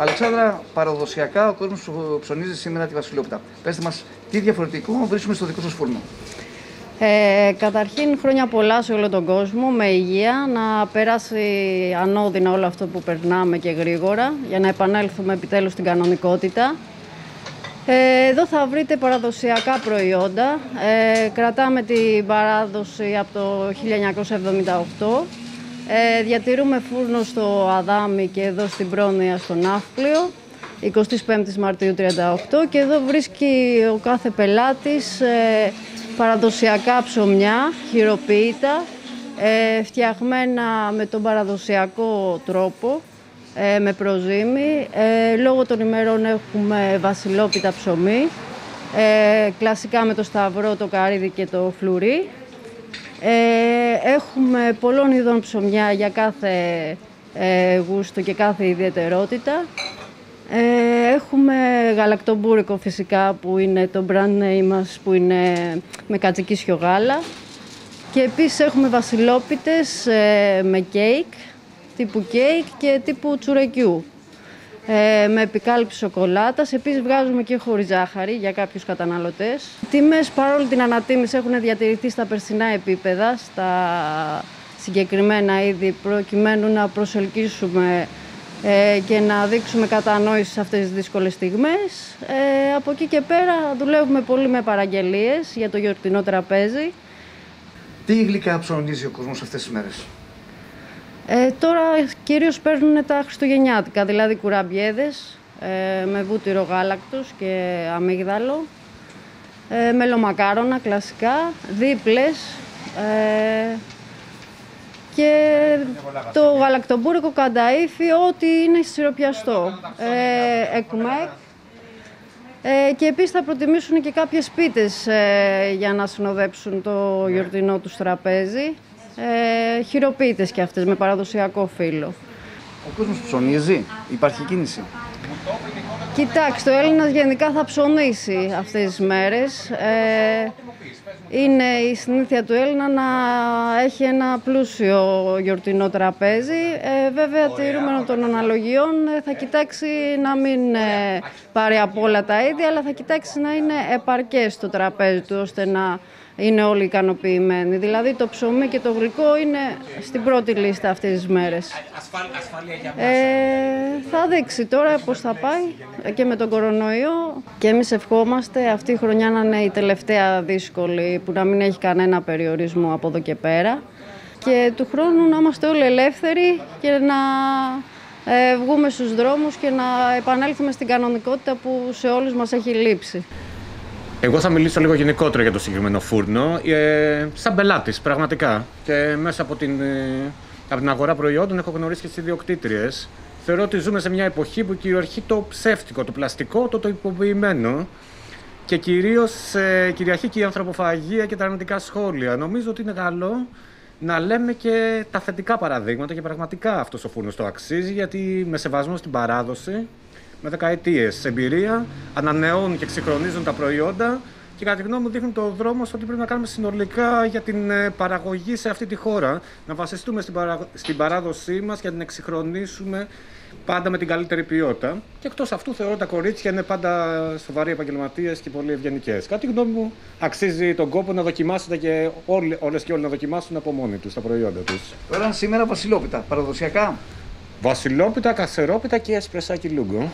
Αλεξάνδρα, παραδοσιακά ο κόσμος ψωνίζει σήμερα τη Βασιλόπιτα. Πετε μας, τι διαφορετικό βρίσκουμε στο δικό σας φούρνο; Ε, καταρχήν χρόνια πολλά σε όλο τον κόσμο, με υγεία, να περάσει ανώδυνα όλο αυτό που περνάμε και γρήγορα, για να επανέλθουμε επιτέλους στην κανονικότητα. Ε, εδώ θα βρείτε παραδοσιακά προϊόντα. Ε, κρατάμε την παράδοση από το 1978. Ε, διατηρούμε φούρνο στο Αδάμι και εδώ στην Πρόνοια στο Ναύπλιο. 25 Μαρτίου 38 και εδώ βρίσκει ο κάθε πελάτης ε, παραδοσιακά ψωμιά, χειροποίητα, ε, φτιαγμένα με τον παραδοσιακό τρόπο, ε, με προζύμι. Ε, λόγω των ημερών έχουμε βασιλόπιτα ψωμί, ε, κλασικά με το σταυρό, το καρύδι και το φλουρί. Ε, έχουμε πολλών ειδών ψωμιά για κάθε ε, γούστο και κάθε ιδιαιτερότητα. Ε, έχουμε γαλακτομπούρεκο φυσικά που είναι το brand name μας που είναι με κατσικίσιο γάλα. Και επίσης έχουμε βασιλόπιτες ε, με κέικ, τύπου κέικ και τύπου τσουρεκιού. Ε, με επικάλυψη σοκολάτας. Επίσης βγάζουμε και χωρίς ζάχαρη για κάποιους καταναλωτές. Τιμές παρόλη την ανατίμηση έχουν διατηρηθεί στα περσινά επίπεδα, στα συγκεκριμένα είδη, προκειμένου να προσελκύσουμε ε, και να δείξουμε κατανόηση σε αυτές τις δύσκολες στιγμές. Ε, από εκεί και πέρα δουλεύουμε πολύ με παραγγελίες για το γιορτινό τραπέζι. Τι γλυκά ψωνίζει ο κόσμος αυτές τις μέρες; Ε, τώρα κυρίως παίρνουν τα χριστουγεννιάτικα, δηλαδή κουραμπιέδες ε, με βούτυρο γάλακτος και αμύγδαλο, ε, μελομακάρονα κλασικά, δίπλες, ε, και το γαλακτομπούρικο κανταΐφι, ό,τι είναι σιροπιαστό. Ε, εκμεκ. Ε, και επίσης θα προτιμήσουν και κάποιες πίτες ε, για να συνοδέψουν το γιορτινό τους τραπέζι. Ε, χειροποίητες και αυτές με παραδοσιακό φύλλο. Ο κόσμος ψωνίζει, υπάρχει κίνηση; Κοιτάξτε, ο Έλληνας γενικά θα ψωνίσει αυτές τις μέρες. Ε, είναι η συνήθεια του Έλληνα να έχει ένα πλούσιο γιορτινό τραπέζι. Ε, βέβαια, τηρούμενο των αναλογιών, ε, θα κοιτάξει να μην ε, πάρει από όλα τα είδη, αλλά θα κοιτάξει να είναι επαρκές το τραπέζι του, ώστε να είναι όλοι ικανοποιημένοι. Δηλαδή, το ψωμί και το γλυκό είναι στην πρώτη λίστα αυτές τις μέρες. Ε, θα δείξει τώρα πώς θα πάει και με τον κορονοϊό και εμείς ευχόμαστε αυτή η χρονιά να είναι η τελευταία δύσκολη που να μην έχει κανένα περιορισμό από εδώ και πέρα και του χρόνου να είμαστε όλοι ελεύθεροι και να ε, βγούμε στους δρόμους και να επανέλθουμε στην κανονικότητα που σε όλους μας έχει λείψει. Εγώ θα μιλήσω λίγο γενικότερα για το συγκεκριμένο φούρνο, ε, σαν πελάτης πραγματικά. Και μέσα από την, ε, από την αγορά προϊόντων έχω γνωρίσει και τις ιδιοκτήτριες. Θεωρώ ότι ζούμε σε μια εποχή που κυριαρχεί το ψεύτικο, το πλαστικό, το, το υποποιημένο και κυρίως ε, κυριαρχεί και η ανθρωποφαγία και τα αρνητικά σχόλια. Νομίζω ότι είναι καλό να λέμε και τα θετικά παραδείγματα και πραγματικά αυτός ο φούρνος το αξίζει γιατί με σεβασμό στην παράδοση με δεκαετίες εμπειρία, ανανεώνουν και ξεχρονίζουν τα προϊόντα και κατά τη γνώμη μου δείχνουν το δρόμο στο ότι πρέπει να κάνουμε συνολικά για την ε, παραγωγή σε αυτή τη χώρα. Να βασιστούμε στην, στην παράδοσή μας και να την εξυγχρονίσουμε πάντα με την καλύτερη ποιότητα. Και εκτός αυτού θεωρώ τα κορίτσια είναι πάντα σοβαροί επαγγελματίες και πολύ ευγενικές. Κάτι γνώμη μου αξίζει τον κόπο να δοκιμάσετε και όλες και όλοι να δοκιμάσουν από μόνοι τους τα προϊόντα τους. Τώρα σήμερα βασιλόπιτα, παραδοσιακά. Βασιλόπιτα, κασερόπιτα και εσπρεσάκι λούγκο.